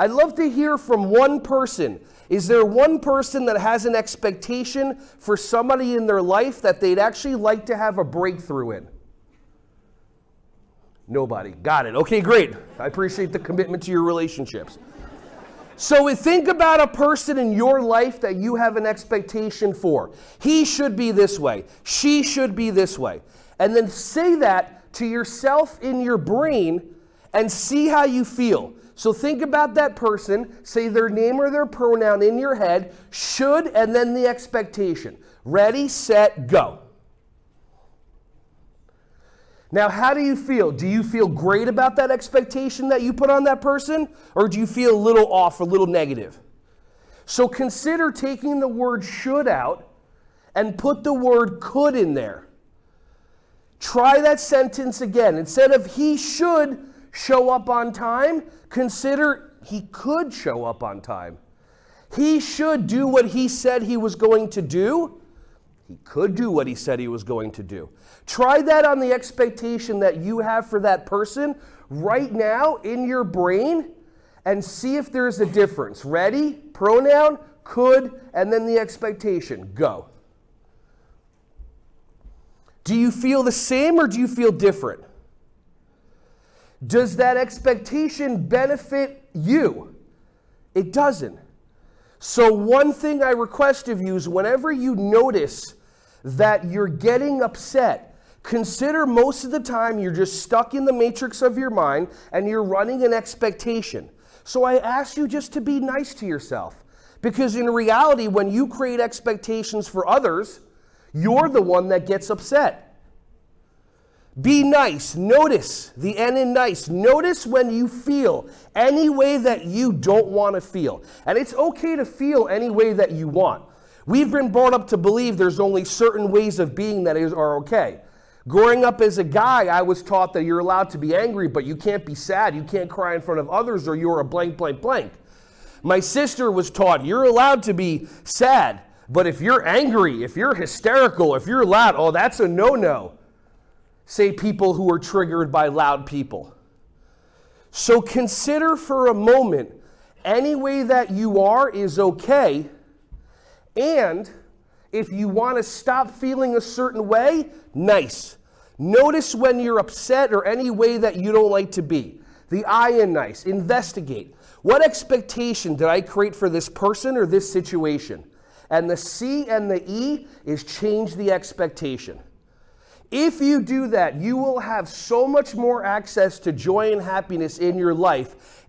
I'd love to hear from one person. Is there one person that has an expectation for somebody in their life that they'd actually like to have a breakthrough in? Nobody. Got it. Okay, great. I appreciate the commitment to your relationships. So think about a person in your life that you have an expectation for. He should be this way. She should be this way. And then say that to yourself in your brain and see how you feel. So think about that person, say their name or their pronoun in your head, should, and then the expectation. Ready, set, go. Now, how do you feel? Do you feel great about that expectation that you put on that person? Or do you feel a little off, a little negative? So consider taking the word should out and put the word could in there. Try that sentence again. Instead of he should show up on time, consider he could show up on time. He should do what he said he was going to do. He could do what he said he was going to do. Try that on the expectation that you have for that person right now in your brain and see if there's a difference. Ready? Pronoun, could, and then the expectation. Go. Do you feel the same or do you feel different? Does that expectation benefit you? It doesn't. So, one thing I request of you is whenever you notice that you're getting upset, Consider most of the time you're just stuck in the matrix of your mind and you're running an expectation. So I ask you just to be nice to yourself. Because in reality, when you create expectations for others, you're the one that gets upset. Be nice. Notice the N in nice. Notice when you feel any way that you don't want to feel. And it's okay to feel any way that you want. We've been brought up to believe there's only certain ways of being that is, are okay. Growing up as a guy, I was taught that you're allowed to be angry, but you can't be sad. You can't cry in front of others, or you're a blank, blank, blank. My sister was taught you're allowed to be sad, but if you're angry, if you're hysterical, if you're loud, oh, that's a no no. Say people who are triggered by loud people. So consider for a moment any way that you are is okay. And if you want to stop feeling a certain way, nice. Notice when you're upset or any way that you don't like to be. The I in nice. Investigate. What expectation did I create for this person or this situation? And the C and the E is change the expectation. If you do that, you will have so much more access to joy and happiness in your life